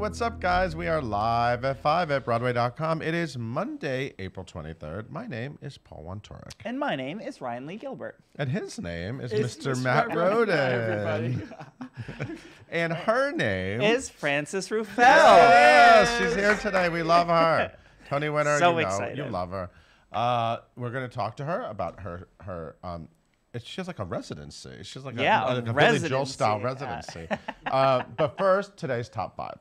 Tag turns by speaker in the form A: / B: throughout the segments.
A: What's up, guys? We are live at 5 at Broadway.com. It is Monday, April 23rd. My name is Paul Wontorek.
B: And my name is Ryan Lee Gilbert.
A: And his name is
C: It's
A: Mr. Matt
C: Rodin.
A: And her name
B: Is Frances Ruffelle.
A: Yes, she's here today. We love her. Tony winner,
B: So
A: you know,
B: excited.
A: you love her. Uh, we're going to talk to her about her her um. It's, she has like a residency. She's like
B: Yeah,
A: a,
B: a
A: a, Billy Joel style
B: residency.
A: residency. uh, but first, today's top five.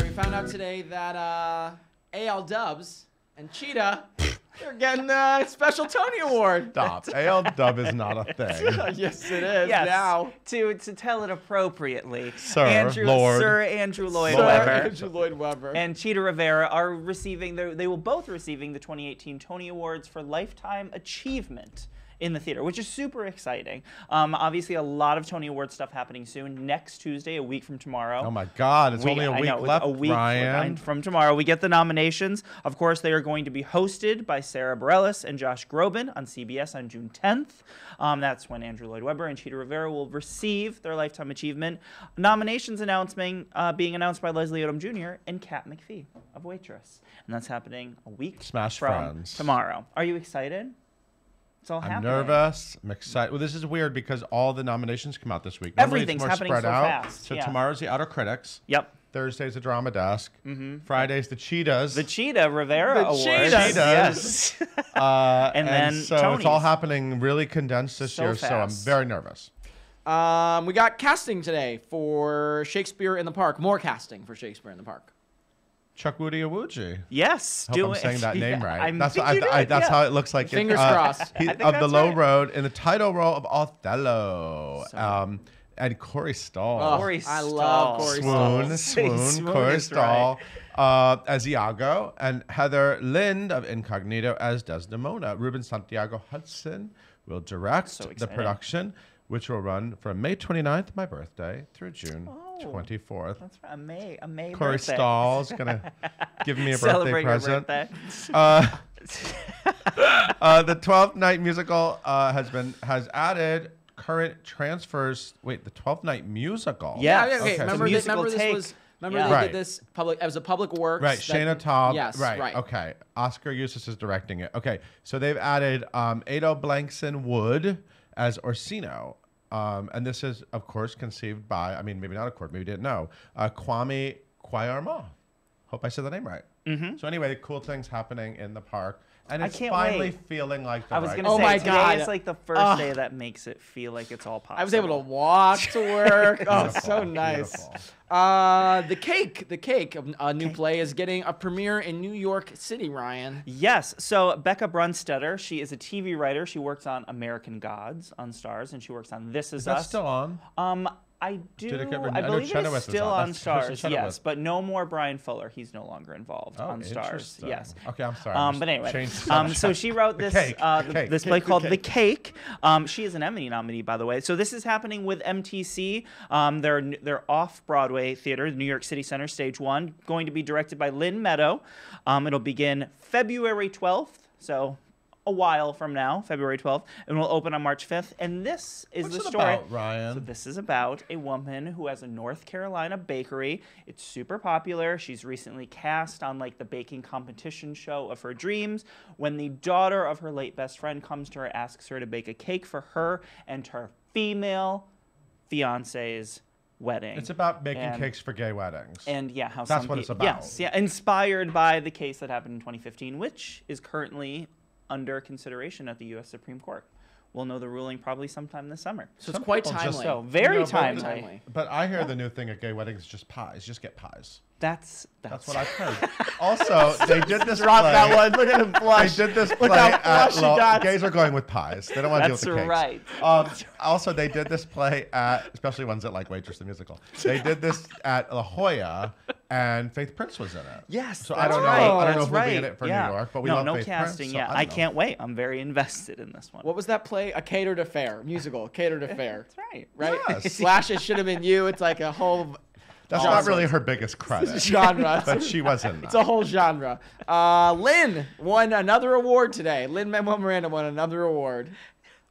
C: All right, we found out today that uh, AL Dubs and Chita they're getting a special Tony Award.
A: Stop. AL Dub is not a thing.
C: yes, it is
B: Yes,
C: now.
B: to to tell it appropriately,
A: Sir,
B: Andrew,
A: Lord.
B: Sir Andrew Lloyd
A: Sir
B: Webber
C: Andrew Lloyd Webber.
B: and Chita Rivera are receiving. They will both receiving the 2018 Tony Awards for lifetime achievement in the theater, which is super exciting. Um, obviously, a lot of Tony Award stuff happening soon. Next Tuesday, a week from tomorrow.
A: Oh my God! It's
B: We-
A: only a week
B: know,
A: left,
B: a week
A: Ryan.
B: from tomorrow. We get the nominations. Of course, they are going to be hosted by Sara Bareilles and Josh Groban on CBS on June 10th. Um, that's when Andrew Lloyd Webber and Chita Rivera will receive their Lifetime Achievement. Nominations announcement uh, being announced by Leslie Odom Jr. and Kat McPhee of Waitress. And that's happening a week
A: Smash
B: from
A: Friends.
B: tomorrow. Are you excited? It's all
A: I'm
B: happening.
A: nervous. I'm excited. Well, this is weird because all the nominations come out this week. Normally
B: Everything's
A: it's more
B: happening
A: spread
B: so
A: out.
B: fast,
A: So
B: yeah.
A: tomorrow's the Outer Critics.
B: Yep.
A: Thursday's the Drama Desk. Mm-hmm. Friday's the Chitas.
B: The Chita Rivera
C: The
B: Awards.
C: Chitas.
B: Yes.
A: uh,
B: and then
A: so it's all happening really condensed this
B: So
A: year. So I'm very nervous.
C: um, we got casting today for Shakespeare in the Park. More casting for Shakespeare in the Park.
A: Chukwudi Iwuji.
B: Yes,
A: Hope
B: do
A: I'm saying that name
B: Yeah,
A: right.
B: I
A: that's
B: think
A: I,
B: you
A: I,
B: did,
A: that's
B: yeah.
A: how it looks like. it.
C: Fingers
A: Uh,
C: crossed.
A: he- of the Low
B: right.
A: Road in the title role of Othello. Um, and Corey Stoll.
C: Oh,
B: Corey
C: I love Corey
A: Swoon,
C: Stoll.
A: swoon,
B: Swoon
A: Corey
B: is
A: Stoll uh, as Iago, and Heather Lind of Incognito as Desdemona. Ruben Santiago Hudson will direct
B: So
A: the production, which will run from May 29th, my birthday, through June
B: Oh.
A: 24th.
B: That's right. A May, a May
A: Corey
B: birthday.
A: Stoll's gonna give me a birthday
B: Celebrate your
A: present.
B: birthday.
A: Uh, uh, the 12th night musical uh, has been has added current transfers. Wait, the 12th night musical.
B: Yeah.
C: okay, okay.
A: Okay.
C: Remember,
B: It's a
C: remember
B: musical
C: this was. Remember
B: Yeah.
C: they
A: Right.
C: did this public as a public works.
A: Right,
C: that-
A: Shaina Taub.
C: Yes,
A: right,
C: right.
A: Okay, Oskar Eustis is directing it. Okay, so they've added um, Ato Blankson Wood as Orsino. Um, and this is, of course, conceived by, I mean, maybe not a court, maybe you didn't know, uh, Kwame Kwei-Armah. Hope I said the name right. Mm-hmm. So, anyway, cool things happening in the park. And
B: I
A: it's
B: can't
A: finally
B: wait.
A: feeling like the
B: I was
A: right
B: gonna
C: Oh
B: say
C: my
B: today
C: God.
B: is like the first
C: Ugh.
B: day that makes it feel like it's all possible.
C: I was able to walk to work. oh, so nice. Uh, the cake, the cake, of a new play is getting a premiere in New York City. Ryan.
B: Yes. So Bekah Brunstetter, she is a TV writer. She works on American Gods on Starz, and she works on This Is,
A: Is that
B: Us.
A: still on?
B: Um, I do.
A: Did it get ren-
B: I
A: I know
B: believe it
A: Chenoweth
B: is
A: is
B: still
A: on.
B: on
A: Starz.
B: Yes, but no more Bryan Fuller. He's no longer involved
A: Oh,
B: on
A: Starz.
B: Yes.
A: Okay, I'm sorry.
B: Um, but anyway, um, so she wrote
A: The
B: this
A: cake,
B: uh,
A: cake,
B: this play
A: the
B: called The
A: cake.
B: Cake. Um, she is an Emmy nominee, by the way. So this is happening with MTC. Um, their their off Broadway theater, the New York City Center, Stage One, going to be directed by Lynne Meadow. Um, it'll begin February 12th. So. A while from now, February 12th, and will open on March 5th. And this is
A: What's
B: the story.
A: about, Ryan?
B: So this is about a woman who has a North Carolina bakery. It's super popular. She's recently cast on like the baking competition show of her dreams. When the daughter of her late best friend comes to her, asks her to bake a cake for her and her female fiance's wedding.
A: It's about making
B: And-
A: cakes for gay weddings.
B: and yeah, how
A: That's
B: some
A: what it's about.
B: Yes, yeah, inspired by the case that happened in 2015, which is currently under consideration at the U.S. Supreme Court. We'll know the ruling probably sometime this summer.
C: So it's quite timely.
B: So very
A: You know,
B: timely.
C: timely.
A: But I hear the new thing at gay weddings is just pies. Just get pies.
B: That's
A: That's
B: that's,
A: what I've heard. also, they did this
C: Drop
A: play.
C: that one. Look at him
A: They
C: blush.
A: did this play.
C: Look
A: play
C: how
A: at
C: flush he
A: Lo-
C: got.
A: gays are going with pies. They don't want to deal with the cakes.
B: right.
A: Um, also, they did this play at, especially ones that like Waitress the musical. They did this at La Jolla, and Faith Prince was in it.
B: Yes,
A: So I
B: that's
A: don't know.
B: right.
A: I don't know
B: That's
A: who'll be
B: right.
A: in it for
B: yeah.
A: New York, but we
B: no,
A: love
B: no
A: Faith
B: casting.
A: Prince. so
B: yeah,
A: I,
B: I, can't wait. I'm very invested in this one.
C: What was that play? A catered affair musical. Catered affair.
B: That's right.
C: Right?
A: Yes.
C: Slash it should have been you. It's like a whole
A: That's
C: Awesome.
A: not really her biggest credit,
C: genre.
A: but she wasn't.
C: It's a whole genre. Uh, Lin won another award today. Lin-Manuel Miranda won another award.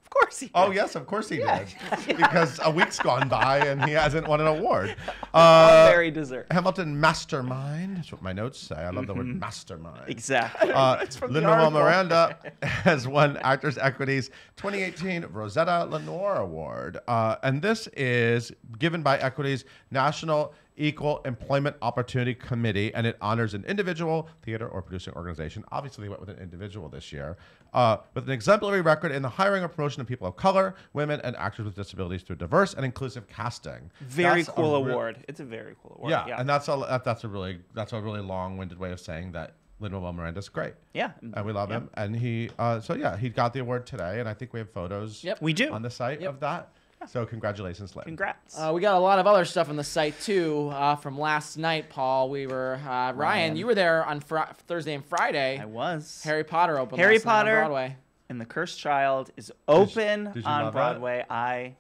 B: Of course he did.
A: Oh yes, of course he did. because a week's gone by and he hasn't won an award. Uh,
B: Very deserved.
A: Hamilton Mastermind. That's what my notes say. I love the word
B: Mm-hmm.
A: mastermind.
B: Exactly.
A: Uh, Lin-Manuel. Miranda has won Actors Equity's 2018 Rosetta LeNoire Award. Uh, and this is given by Equity's National Equal Employment Opportunity Committee, and it honors an individual, theater, or producing organization. Obviously, they went with an individual this year, uh, with an exemplary record in the hiring or promotion of people of color, women, and actors with disabilities through diverse and inclusive casting.
B: very
A: That's
B: cool
A: re-
B: award. It's a very cool award.
A: yeah,
B: Yeah.
A: and that's a that, that's a really that's a really long-winded way of saying that Lin-Manuel Miranda's great.
B: yeah.
A: And we love
B: Yeah.
A: him. And he, uh, so yeah, he got the award today, and I think we have photos.
C: Yep.
B: We do.
A: on the site
C: Yep.
A: of that. So congratulations, Lin.
B: Congrats.
C: Uh, we got a lot of other stuff on the site too uh, from last night, Paul. We were uh, Ryan,
B: Ryan.
C: You were there on fr- Thursday and Friday.
B: I was.
C: Harry Potter opened.
B: Harry
C: last night on
B: Potter.
C: Broadway.
B: and the Cursed Child is open
A: did you
B: on
A: love it?
B: Broadway. I,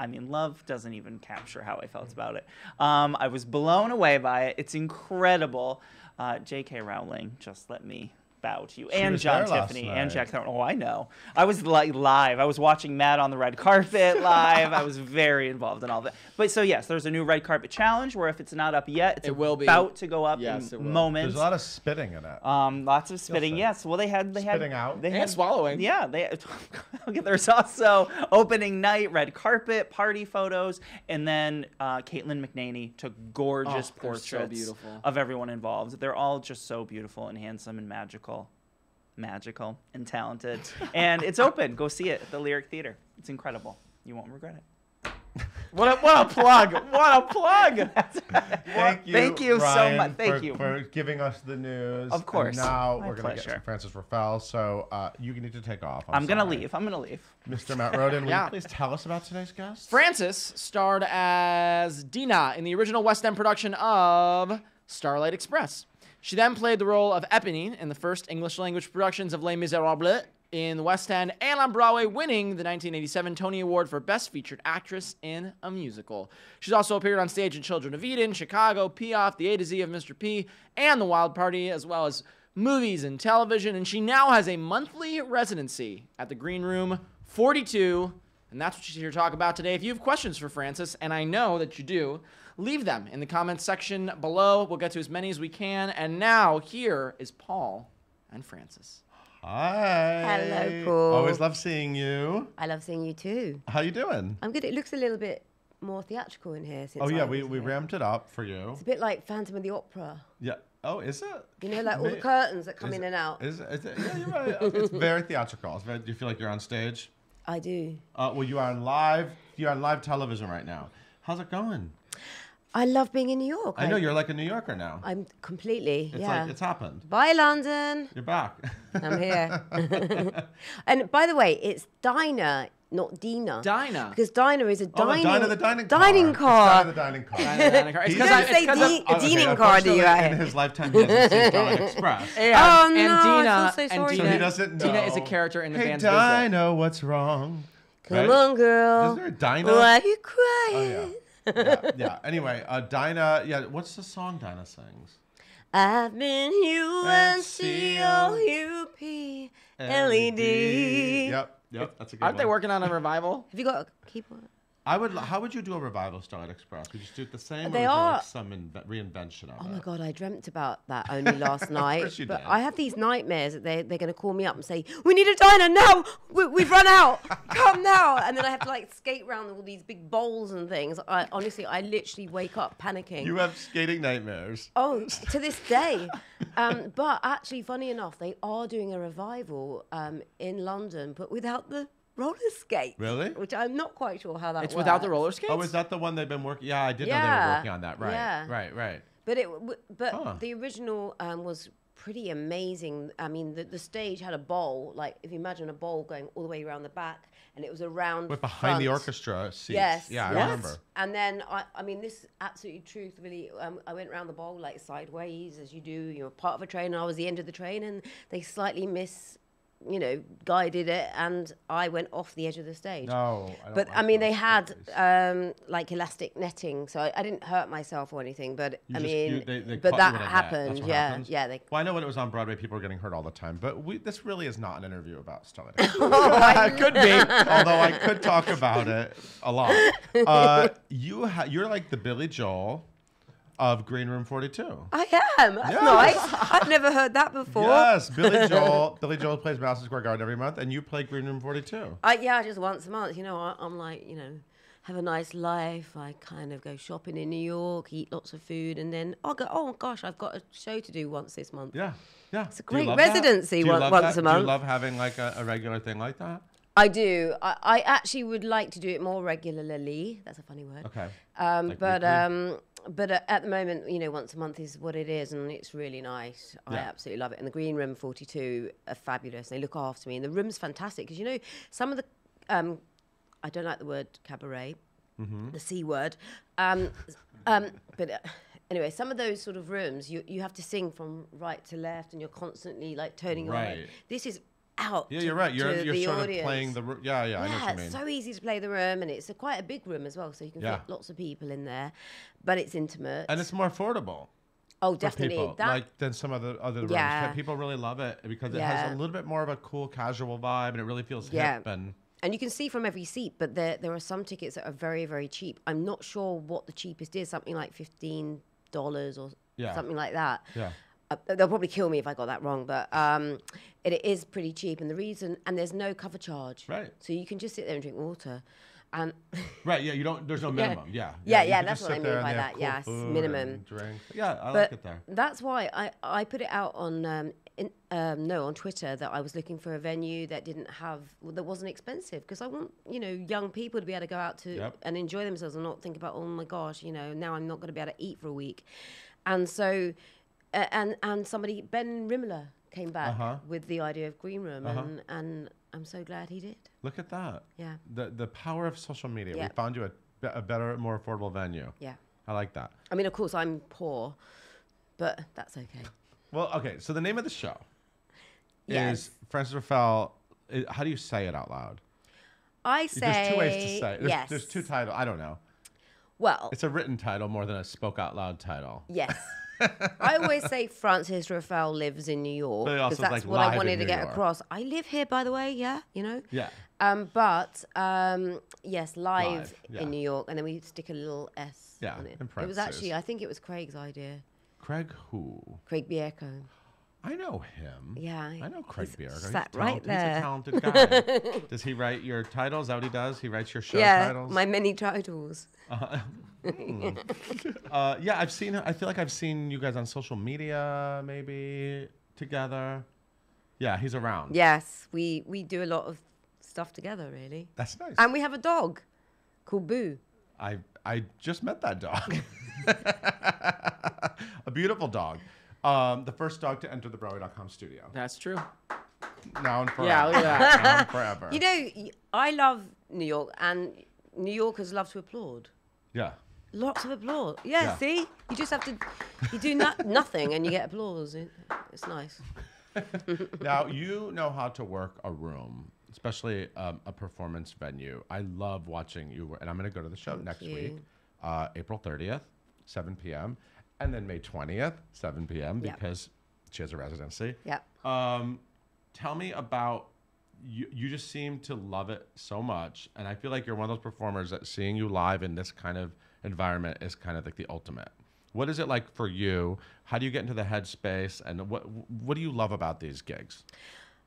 B: I mean, love doesn't even capture how I felt about it. Um, I was blown away by it. It's incredible. Uh, J.K. Rowling, just let me bow to you, and
A: was
B: John
A: there last
B: Tiffany,
A: night.
B: and Jack Thornton. Oh, I know. I was like live. I was watching Matt on the red carpet live. I was very involved in all that. But so yes, there's a new red carpet challenge where if it's not up yet, it's
C: It will be.
B: about to go up
C: Yes,
B: in moments.
A: There's a lot of spitting in it.
B: Um, lots of spitting. Yes. Well, they had they
A: Spitting
B: had
A: out?
B: They
C: And
B: had
C: swallowing.
B: Yeah. They. okay, there's also opening night, red carpet, party photos, and then uh, Caitlin McNaney took gorgeous
C: Oh, they're so
B: portraits
C: beautiful.
B: of everyone involved. They're all just so beautiful and handsome and magical, magical and talented. and it's open. Go see it at the Lyric Theater. It's incredible. You won't regret it.
C: What a, what a plug! What a plug!
A: Thank you,
B: Thank you so much. Thank
A: for,
B: you.
A: for giving us the news.
B: Of course.
A: And now
B: My
A: we're going to get to Frances Ruffelle, so uh, you need to take off. I'm,
B: I'm gonna leave. I'm gonna leave.
A: Mr. Matt Rodin, will
C: Yeah.
A: you please tell us about today's guest?
C: Francis starred as Dina in the original West End production of Starlight Express. She then played the role of Eponine in the first English language productions of Les Miserables in the West End and on Broadway, winning the 1987 Tony Award for Best Featured Actress in a Musical. She's also appeared on stage in Children of Eden, Chicago, Piaf, The A to Z of Mr. P, and The Wild Party, as well as movies and television. And she now has a monthly residency at the Green Room 42 and that's what she's here to talk about today. If you have questions for Frances, and I know that you do, leave them in the comments section below. We'll get to as many as we can. And now, here is Paul and Frances.
A: Hi.
D: Hello, Paul.
A: Always love seeing you.
D: I love seeing you too.
A: How you doing?
D: I'm good. It looks a little bit more theatrical in here. Since
A: Oh yeah,
D: I
A: we, we
D: here.
A: ramped it up for you.
D: It's a bit like Phantom of the Opera.
A: Yeah. Oh, is it?
D: You know, like all the curtains that come
A: is
D: in
A: it-
D: and out.
A: Is, is it? Yeah, you're right. it's very theatrical. It's very, do you feel like you're on stage?
D: I do.
A: Uh, well, you are on live. You're on live television right now. How's it going?
D: I love being in New York.
A: I know you're like a New Yorker now.
D: I'm completely.
A: It's
D: yeah.
A: like it's happened.
D: Bye, London.
A: You're back.
D: I'm here. and by the way, it's Dinah, not Dina.
C: Dinah.
D: Because Dinah is a
A: Oh,
D: dining,
A: Dinah the dining car.
D: dining
A: It's
D: car.
A: Dinah the dining car.
C: Dinah the dining car. It's
A: He
C: 'cause
D: don't
C: I- it's
D: say
C: 'cause of-
D: Di-
A: Oh, okay,
D: car, do you?
A: unfortunately, In his lifetime, he hasn't seen Starlight Express.
C: And,
D: Oh,
C: and
D: no, I
C: Dina,
D: feel so
C: and
D: sorry
C: Dina,
D: So
A: he doesn't
C: Dina is a character in the
A: hey,
C: band's visit.
A: Dinah, what's wrong?
D: Come
A: Right?
D: on, girl.
A: Is there a Dinah?
D: Why are you
A: Oh,
D: crying?
A: yeah. Yeah. Yeah. Anyway, uh, Dinah. Yeah. What's the song Dinah sings?
D: I've been U N C O U P L E D.
A: Yep. Yep. That's a good
C: Aren't they working on a revival?
D: Have you got a keyboard?
A: I would. How would you do a revival Starlight Express? Would you just do it the same,
D: They
A: or
D: are-
A: like some inve- reinvention of
D: Oh
A: it?
D: my god, I dreamt about that only last night. but
A: did.
D: I have these nightmares that they they're going to call me up and say, "We need a diner now. We, we've run out. Come now!" And then I have to like skate around all these big bowls and things. I honestly, I literally wake up panicking.
A: You have skating nightmares.
D: Oh, to this day. Um, but actually, funny enough, they are doing a revival um, in London, but without the roller skate.
A: Really?
D: Which I'm not quite sure how that
C: It's
D: works.
C: without the roller skates?
A: Oh, is that the one they've been working? Yeah, I did know they were working on that. Right.
D: yeah.
A: Right. Right.
D: But it, but
A: Huh.
D: the original um, was pretty amazing. I mean, the, the stage had a bowl, like if you imagine a bowl going all the way around the back, and it was around
A: With behind the orchestra seats.
D: Yes.
A: Yeah, I remember.
D: And then I, I mean, this absolutely truthfully, um, I went around the bowl like sideways as you do. You're part of a train, and I was the end of the train, and they slightly miss you know, guided it, and I went off the edge of the stage.
A: No, I
D: But
A: like
D: I mean, they had um, like elastic netting, so I, I didn't hurt myself or anything. But
A: You
D: I
A: just-
D: mean,
A: you- they- they
D: but that
A: you in a net.
D: happened. Yeah,
A: happens?
D: yeah. They,
A: Well, I know when it was on Broadway, people were getting hurt all the time, but we, this really is not an interview about Starlight.
C: Could be.
A: Although I could talk about it a lot. Uh, you ha- you're like the Billy Joel of Green Room 42.
D: I am. That's
A: Yes.
D: nice. I've never heard that before.
A: Yes, Billy Joel. Billy Joel plays Madison Square Garden every month, and you play Green Room 42.
D: I, yeah, just once a month. You know, I, I'm like, you know, have a nice life. I kind of go shopping in New York, eat lots of food, and then I'll go, oh gosh, I've got a show to do once this month.
A: Yeah, yeah. It's
D: a great residency one- once a month.
A: Do you love having like a, a regular thing like that?
D: I do. I, I actually would like to do it more regularly. That's a funny word.
A: Okay.
D: Um,
A: Like
D: but um, but uh, at the moment, you know, once a month is what it is, and it's really nice. I
A: Yeah.
D: absolutely love it. And the Green Room 42 are fabulous. They look after me, and the room's fantastic because you know some of the um, I don't like the word cabaret,
A: Mm-hmm.
D: the c word, um, um, but. Uh, Anyway, some of those sort of rooms, you, you have to sing from right to left, and you're constantly like turning your head. This is out.
A: Yeah, you're right. You're you're
D: the
A: sort
D: audience.
A: of playing the. ro- Yeah, yeah. I know
D: Yeah,
A: what you mean.
D: it's so easy to play the room, and it's a, quite a big room as well, so you can
A: Yeah.
D: fit lots of people in there. But it's intimate.
A: and it's more affordable.
D: oh, definitely.
A: people,
D: that
A: like than some of the other rooms.
D: Yeah.
A: People really love it because it
D: Yeah.
A: has a little bit more of a cool, casual vibe, and it really feels
D: Yeah.
A: hip. And
D: and you can see from every seat, but there there are some tickets that are very very cheap. I'm not sure what the cheapest is, something like fifteen dollars or
A: Yeah.
D: something like that.
A: yeah,
D: Uh, they'll probably kill me if I got that wrong, but um, it, it is pretty cheap. And the reason, and there's no cover charge,
A: Right.
D: So you can just sit there and drink water, and
A: right. Yeah, you don't. There's no minimum. Yeah,
D: Yeah, yeah,
A: can
D: that's what I mean by that, yes, minimum.
A: Drink. Yeah, I
D: but
A: like it there.
D: that's why I, I put it out on um, in, um, no on Twitter that I was looking for a venue that didn't have that wasn't expensive because I want you know young people to be able to go out to
A: Yep.
D: and enjoy themselves and not think about oh my gosh you know now I'm not going to be able to eat for a week, and so uh, and and somebody Ben Rimler came back
A: Uh-huh.
D: with the idea of Green Room
A: Uh-huh.
D: and and I'm so glad he did.
A: Look at that.
D: Yeah.
A: The the power of social media.
D: Yeah.
A: We found you a, a better, more affordable venue.
D: Yeah.
A: I like that.
D: I mean, of course, I'm poor, but that's okay.
A: Well, okay. So the name of the show
D: Yes.
A: is Frances Ruffelle. How do you say it out loud?
D: I say
A: There's two ways to say it. There's,
D: yes.
A: there's two titles. I don't know.
D: Well,
A: It's a written title more than a spoke out loud title.
D: Yes. I always say Frances Ruffelle lives in New York because that's
A: like,
D: what I wanted
A: New
D: to get
A: York.
D: across. I live here, by the way. Yeah, you know.
A: Yeah.
D: Um, but um, yes, live,
A: Live, yeah.
D: in New York, and then we stick a little S
A: Yeah,
D: on it. It was actually. I think it was Craig's idea.
A: Craig who?
D: Craig Bierko.
A: I know him.
D: Yeah,
A: I know Craig
D: he's.
A: He's
D: sat right there.
A: He's a talented guy. Does he write your titles? Is that what he does? He writes your show
D: yeah,
A: titles?
D: my many titles.
A: Uh, yeah, I've seen. I feel like I've seen you guys on social media, maybe together. Yeah, he's around.
D: Yes, we we do a lot of stuff together, really,
A: That's nice.
D: and we have a dog called Boo.
A: I I just met that dog. a beautiful dog. Um, the first dog to enter the Broadway.com studio.
C: That's true.
A: Now and forever.
C: Yeah, look at that.
A: Now and forever.
D: You know, I love New York, and New Yorkers love to applaud.
A: yeah.
D: Lots of applause. Yeah,
A: Yeah.
D: see? You just have to, you do no- nothing and you get applause. It, it's nice.
A: Now you know how to work a room, especially um, a performance venue. I love watching you, work, and I'm going to go to the show
D: Thank
A: next
D: you.
A: week, uh, April 30th, 7 p.m., and then May 20th, 7 p.m.
D: Yep.
A: because she has a residency.
D: Yeah.
A: Um, tell me about you. You just seem to love it so much, and I feel like you're one of those performers that seeing you live in this kind of environment is kind of like the ultimate. What is it like for you? How do you get into the headspace, and what what do you love about these gigs?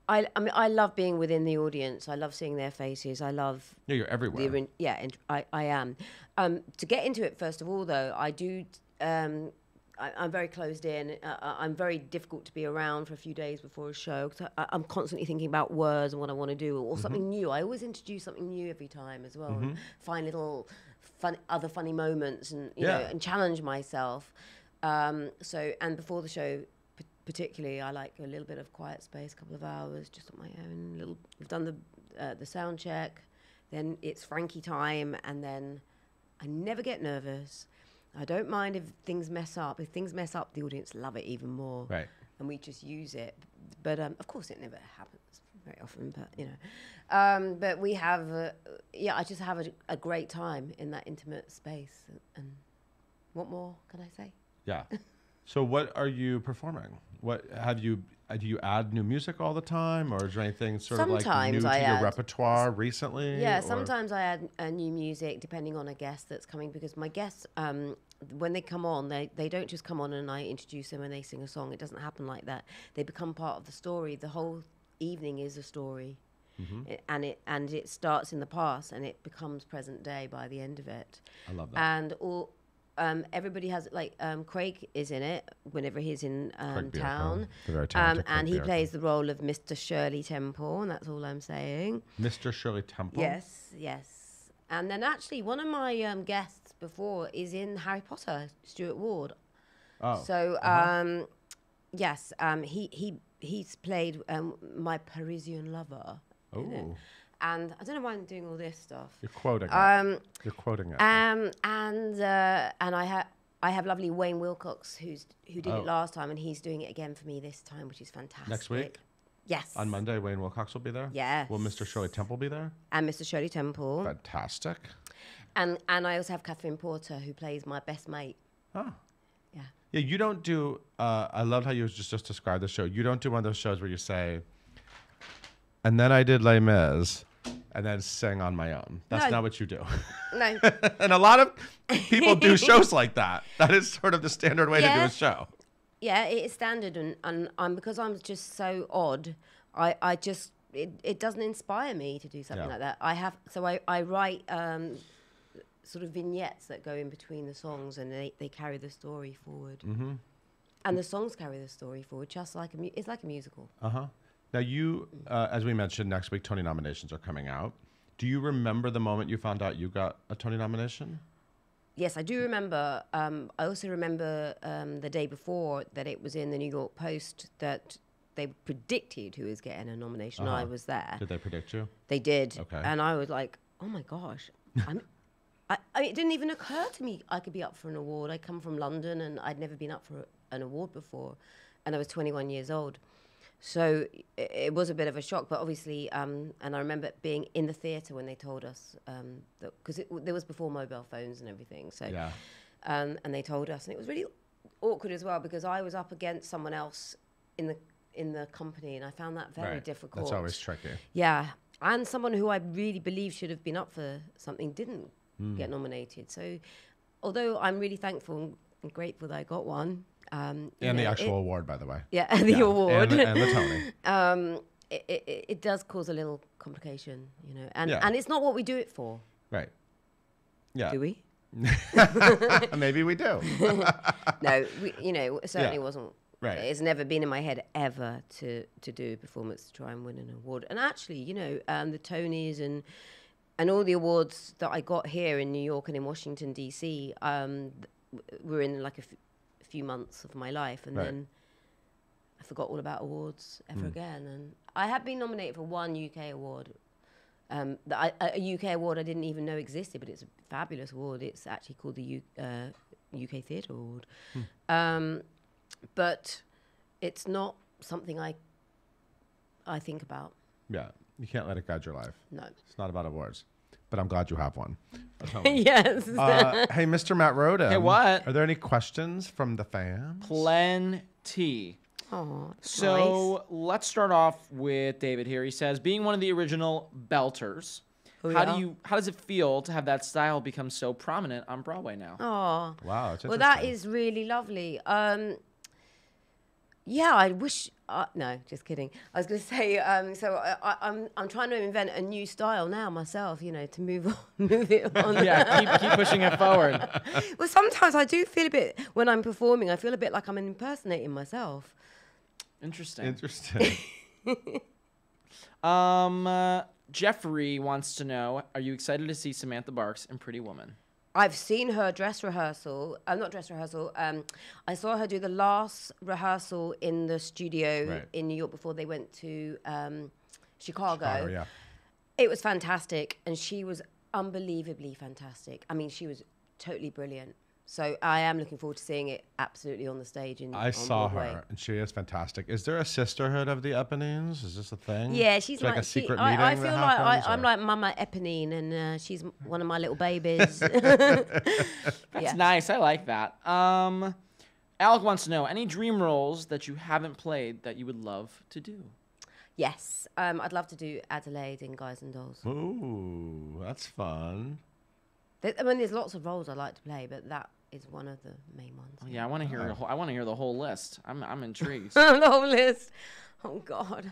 D: I, I mean, I love being within the audience. I love seeing their faces. I love
A: Yeah, you're everywhere.
D: the, yeah, and I, I am. Um, to get into it, first of all, though, I do. Um, I, I'm very closed in. Uh, I- I'm very difficult to be around for a few days before a show. 'cause I, I'm constantly thinking about words and what I want to do, or something new. I always introduce something new every time as well, and find little fun, other funny moments, and you know, and challenge myself. Um, so, and before the show, p- particularly, I like a little bit of quiet space, a couple of hours, just on my own. Little, we've done the uh, the sound check, then it's Frankie time, and then I never get nervous. I don't mind if things mess up. If things mess up, the audience love it even more,
A: Right.
D: and we just use it. But um, of course, it never happens very often, but you know. Um, but we have, uh, yeah, I just have a, a great time in that intimate space. And, and what more can I say?
A: Yeah. So what are you performing? What have you? uh, Do you add new music all the time, or is there anything sort of like
D: Sometimes
A: new to
D: I
A: your repertoire recently?
D: Yeah,
A: or-
D: sometimes I add uh, new music depending on a guest that's coming because my guests, um, when they come on, they, they don't just come on and I introduce them and they sing a song. It doesn't happen like that. They become part of the story. The whole evening is a story.
A: Mm-hmm.
D: It- and it and it starts in the past and it becomes present day by the end of it.
A: I love that.
D: And all um, everybody has like um, Craig is in it whenever he's in um, town, um, and he plays the role of Mr. Shirley Temple, and that's all I'm saying.
A: Mr. Shirley Temple.
D: Yes, yes. And then actually, one of my um, guests before is in Harry Potter, Stuart Ward.
A: Oh.
D: So, um, yes, um, he he he's played um, my Parisian lover.
A: Oh.
D: And I don't know why I'm doing all this stuff.
A: You're quoting it.
D: Um,
A: You're quoting it.
D: um, and uh, and I have I have lovely Wayne Wilcox who's who did
A: Oh.
D: it last time, and he's doing it again for me this time, which is fantastic.
A: Next week?
D: Yes.
A: On Monday, Wayne Wilcox will be there.
D: Yes.
A: Will Mr. Shirley Temple be there?
D: And Mr. Shirley Temple.
A: Fantastic.
D: And and I also have Catherine Porter who plays my best mate.
A: Oh.
D: Yeah.
A: Yeah, you don't do. Uh, I love how you just just described the show. You don't do one of those shows where you say, "And then I did Les Mis," and then sing on my own. That's
D: No.
A: not what you do.
D: No.
A: and a lot of people do shows like that. That is sort of the standard way to do a show.
D: yeah, it is standard, and and um, because I'm just so odd, I I just it, it doesn't inspire me to do something
A: Yeah.
D: like that. I have so I I write um, sort of vignettes that go in between the songs, and they they carry the story forward. Mm-hmm. And the songs carry the story forward, just like a mu- it's like a musical.
A: Uh huh. Now you, uh, as we mentioned, next week Tony nominations are coming out. Do you remember the moment you found out you got a Tony nomination?
D: Yes, I do remember. Um, I also remember um, the day before that it was in the New York Post that they predicted who was getting a nomination. I
A: Uh-huh.
D: was there.
A: Did they predict you?
D: They did.
A: Okay.
D: And I was like, oh my gosh. I'm, I, I mean, it didn't even occur to me I could be up for an award. I come from London and I'd never been up for an award before. And I was 21 years old. So it, it was a bit of a shock, but obviously, um, and I remember being in the theatre when they told us um, that because there was before mobile phones and everything. So
A: Yeah.
D: um, and they told us, and it was really awkward as well because I was up against someone else in the in the company, and I found that very
A: Right.
D: difficult.
A: That's always tricky.
D: Yeah, and someone who I really believe should have been up for something didn't
A: Hmm.
D: get nominated. So, although I'm really thankful and grateful that I got one, um,
A: And the
D: know,
A: actual
D: it-
A: award, by the way.
D: yeah, the
A: Yeah,
D: award,
A: And, and the Tony.
D: um, it, it, it does cause a little complication, you know, and
A: Yeah.
D: and it's not what we do it for,
A: Right. Yeah.
D: do we?
A: Maybe we do.
D: no, we, you know, it certainly
A: Yeah.
D: wasn't.
A: Right.
D: It's never been in my head ever to to do a performance to try and win an award. And actually, you know, um, the Tonys and and all the awards that I got here in New York and in Washington D.C. Um, were in like a f- few months of my life, and
A: Right.
D: then I forgot all about awards ever
A: Hmm.
D: again. And I have been nominated for one UK award. Um, that I, a UK award I didn't even know existed, but it's a fabulous award. It's actually called the U, uh, UK Theatre Award.
A: Hmm.
D: Um, but it's not something I I think about.
A: yeah. You can't let it guide your life.
D: No.
A: It's not about awards. But I'm glad you have one.
D: yes.
A: uh, hey, Mr. Matt Rodin.
C: Hey, what?
A: Are there any questions from the fans?
C: Plenty.
D: oh,
C: So let's start off with David here. He says, being one of the original belters,
D: Oh,
C: how
D: yeah?
C: do you how does it feel to have that style become so prominent on Broadway now?
D: Oh.
A: Wow.
D: Well, that is really lovely. Um, yeah, I wish. Uh, no, just kidding. I was going to say. Um, so I, I, I'm I'm trying to invent a new style now myself. You know, to move on, move it on.
C: yeah, keep, keep pushing it forward.
D: well, sometimes I do feel a bit when I'm performing. I feel a bit like I'm impersonating myself.
C: Interesting.
A: Interesting.
C: Um, uh, Jeffrey wants to know: Are you excited to see Samantha Barks in Pretty Woman?
D: I've seen her dress rehearsal. Uh, not dress rehearsal. Um, I saw her do the last rehearsal in the studio
A: Right.
D: in New York before they went to um, Chicago.
A: Chicago, yeah.
D: It was fantastic, and she was unbelievably fantastic. I mean, she was totally brilliant. So I am looking forward to seeing it absolutely on the stage. In
A: I
D: on
A: saw
D: Broadway.
A: her, and she is fantastic. Is there a sisterhood of the Eponines? Is this a thing?
D: Yeah, she's
A: It's like, a
D: she-
A: secret
D: I,
A: meeting.
D: I
A: that
D: feel like I,
A: happens,
D: I'm like Mama Eponine, and uh, she's one of my little babies.
C: That's
D: Yeah.
C: nice. I like that. Um, Alec wants to know any dream roles that you haven't played that you would love to do.
D: yes, um, I'd love to do Adelaide in Guys and Dolls.
A: Ooh, that's fun.
D: I mean, there's lots of roles I like to play, but that is one of the main ones.
C: Oh, yeah, I want to hear. the whole- I want to hear the whole list. I'm I'm intrigued.
D: the whole list. Oh God.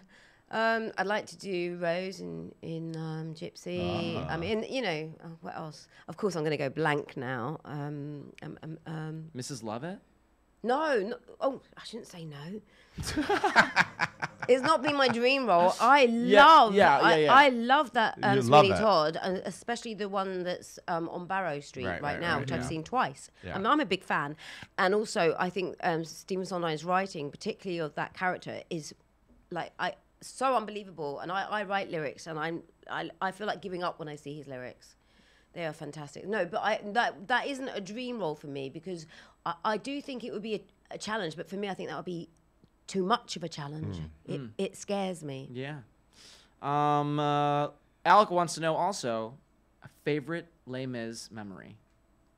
D: Um, I'd like to do Rose in in um, Gypsy.
A: Ah.
D: I mean, you know, oh, what else? Of course, I'm going to go blank now. Um, um, um, um,
C: Mrs. Lovett.
D: no, no, oh, I shouldn't say no. it's not been my dream role. I love,
C: yeah,
D: I,
C: yeah, yeah.
D: I love that um, Sweeney. Todd, and especially the one that's um, on Barrow Street
A: Right,
D: right,
A: right,
D: now,
A: right,
D: which I've seen twice. I mean, I'm a big fan, and also I think um, Stephen Sondheim's writing, particularly of that character, is like I so unbelievable. And I, I write lyrics, and I'm I, I feel like giving up when I see his lyrics. They are fantastic. No, but I that that isn't a dream role for me because I, I do think it would be a, a challenge. But for me, I think that would be too much of a challenge. It it scares me.
C: Yeah. Um, uh, Alec wants to know also a favorite Les Mis memory.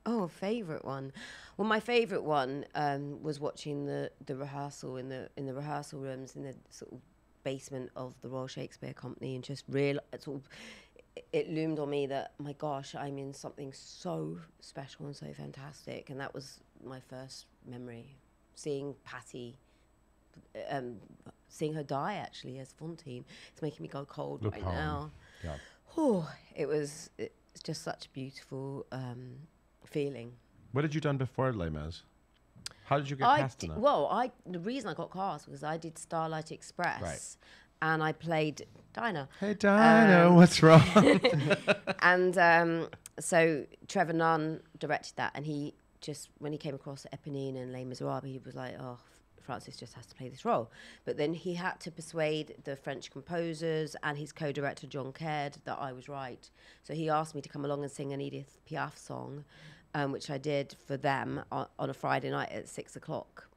D: Oh, a favorite one. Well, my favorite one um, was watching the, the rehearsal in the in the rehearsal rooms in the sort of basement of the Royal Shakespeare Company, and just real sort of it- it loomed on me that my gosh, I'm in something so special and so fantastic, and that was my first memory, seeing Patty. Um, seeing her die actually as Fantine, it's making me go cold
A: The
D: right
A: poem.
D: now.
A: Yeah.
D: Oh, it was it's just such a beautiful um, feeling.
A: What had you done before Les Mis? How did you get
D: I
A: cast in that?
D: well, I the reason I got cast was I did Starlight Express, and I played Dinah.
A: hey, Dinah,
D: um,
A: what's wrong?
D: and um, so Trevor Nunn directed that, and he just when he came across Eponine and Les Miserables, he was like, "Oh, Frances just has to play this role." But then he had to persuade the French composers and his co-director John Caird that I was right. So he asked me to come along and sing an Edith Piaf song, um, which I did for them on, on a Friday night at six o'clock.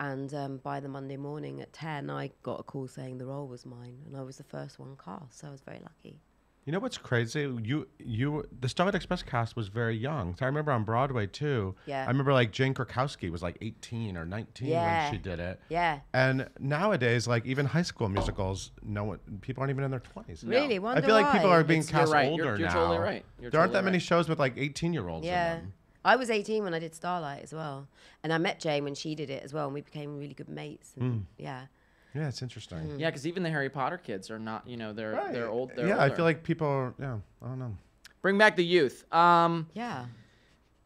D: And um, by the Monday morning at 10, I got a call saying the role was mine, and I was the first one cast, so I was very lucky.
A: You know what's crazy? You you the Starlight Express cast was very young. So I remember on Broadway too.
D: Yeah.
A: I remember like Jane Krakowski was like 18 or 19
D: Yeah.
A: when she did it.
D: Yeah.
A: And nowadays, like even high school musicals, no one people aren't even in their 20s.
D: Really?
A: I
D: Wonder
A: feel like people are being
C: It's- you're
A: cast
C: right. You're- you're
A: now.
C: totally right. You're
A: there aren't
C: totally
A: that many
C: right.
A: shows with like 18 year olds
D: Yeah.
A: in them.
D: I was 18 when I did Starlight as well. And I met Jane when she did it as well. And we became really good mates. And mm. Yeah.
A: Yeah, it's interesting.
D: Mm.
C: Yeah, because even the Harry Potter kids are not. You know, they're
A: Right.
C: they're old. They're
A: yeah, I feel like people. Are, yeah, I don't know.
C: Bring back the youth. Um,
D: Yeah.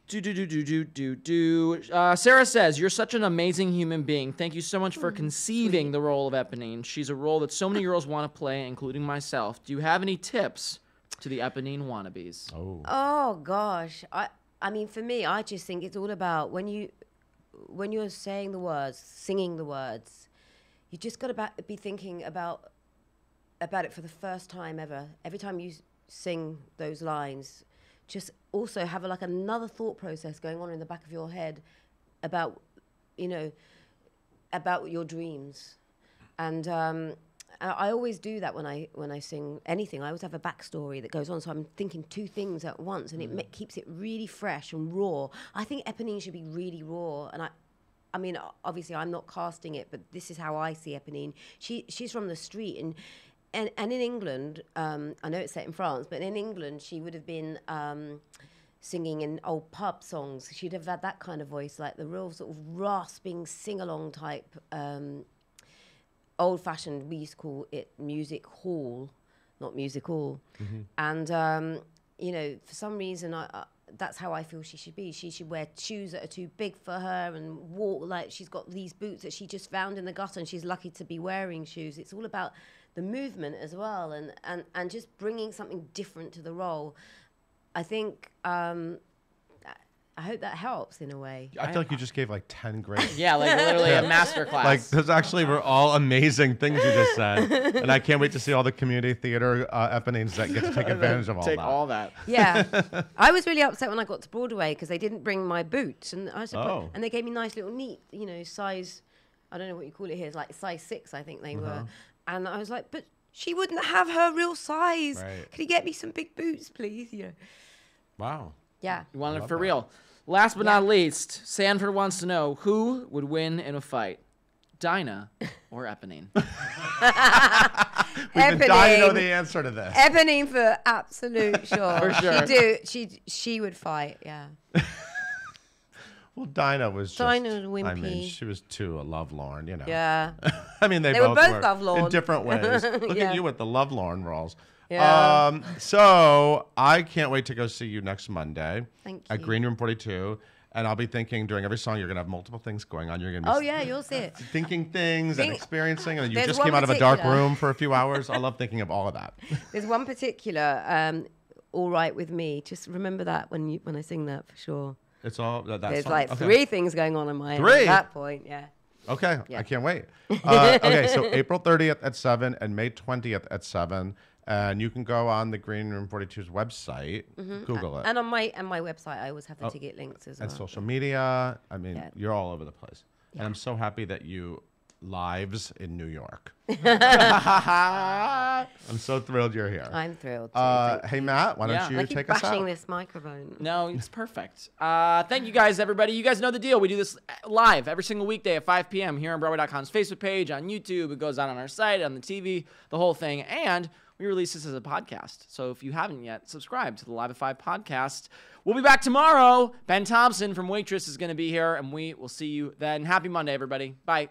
C: do do do do do do do. Uh, Sarah says you're such an amazing human being. Thank you so much for conceiving the role of Eponine. She's a role that so many girls want to play, including myself. Do you have any tips to the Eponine wannabes?
A: Oh,
D: Oh, gosh. I, I mean, for me, I just think it's all about when you, when you're saying the words, singing the words, you just got to be thinking about, about it for the first time ever. Every time you sing those lines, just also have a, like another thought process going on in the back of your head about, you know, about your dreams. And um, I always do that when I when I sing anything. I always have a backstory that goes on, so I'm thinking two things at once, and it ma- keeps it really fresh and raw. I think Eponine should be really raw, and I. I mean, obviously, I'm not casting it, but this is how I see Eponine. She she's from the street, and and, and in England, um, I know it's set in France, but in England, she would have been um, singing in old pub songs. She'd have had that kind of voice, like the real sort of rasping sing along type, um, old fashioned. We used to call it music hall, not music hall. And um, you know, for some reason, I. I that's how I feel she should be. She should wear shoes that are too big for her and walk like she's got these boots that she just found in the gutter and she's lucky to be wearing shoes. It's all about the movement as well and, and, and just bringing something different to the role. I think um, I hope that helps in a way.
A: I feel like you just gave like 10 great.
C: Yeah, like literally a master class.
A: Like those actually were all amazing things you just said, and I can't wait to see all the community theater uh, Eponines that get to take advantage of all
C: Take
A: that.
C: all that.
D: Yeah, I was really upset when I got to Broadway because they didn't bring my boots, and I said,
A: Oh.
D: and they gave me nice little neat, you know, size. I don't know what you call it here. It's like size six, I think they
A: Uh-huh.
D: were, and I was like, but she wouldn't have her real size.
A: Right.
D: Could you get me some big boots, please? You know.
A: Wow.
D: Yeah.
C: You want it for
A: that.
C: real. Last but
D: Yeah.
C: not least, Sanford wants to know who would win in a fight, Dinah or Eponine?
A: We've been dying to know the answer to this.
D: Eponine for absolute sure.
C: For sure.
D: She do. She she would fight. Yeah.
A: Well, Dinah was just.
D: Dinah was
A: I mean, she was too a lovelorn, you know.
D: Yeah.
A: I mean, they,
D: They were
A: both,
D: both
A: were
D: lovelorn.
A: in different ways. Look
D: Yeah.
A: at you with the lovelorn roles.
D: Yeah.
A: Um, so I can't wait to go see you next Monday
D: Thank
A: at
D: you.
A: Green Room 42. And I'll be thinking during every song, you're going to have multiple things going on. You're going to be
D: Oh yeah, you'll see it.
A: thinking things and experiencing. And you
D: There's
A: just
D: one
A: came out of a dark
D: particular-
A: room for a few hours. I love thinking of all of that.
D: There's one particular, um, all right with me. Just remember that when you when I sing that for sure.
A: It's all that, that
D: There's like three things going on in my head
A: Three?
D: at that point. Yeah.
A: Okay,
D: Yeah.
A: I can't wait. Uh, okay, so April 30th at 7 and May 20th at 7. And you can go on the Green Room 42's website, Google it,
D: And on my and my website, I always have the
A: Oh,
D: ticket links as
A: and
D: well.
A: And social media. I mean,
D: Yeah.
A: you're all over the place. And I'm so happy that you lives in New York. I'm so thrilled you're here.
D: I'm thrilled. too.
A: Uh, hey, Matt, why don't
C: Yeah.
A: you
D: I keep
A: take us
D: bashing
A: out?
D: this microphone.
C: No, it's perfect. Uh, thank you guys, everybody. You guys know the deal. We do this live every single weekday at 5 p.m. here on Broadway.com's Facebook page, on YouTube. It goes out on our site, on the TV, the whole thing. And we release this as a podcast. So if you haven't yet, subscribe to the Live at 5 podcast. We'll be back tomorrow. Ben Thompson from Waitress is going to be here, and we will see you then. Happy Monday, everybody. Bye.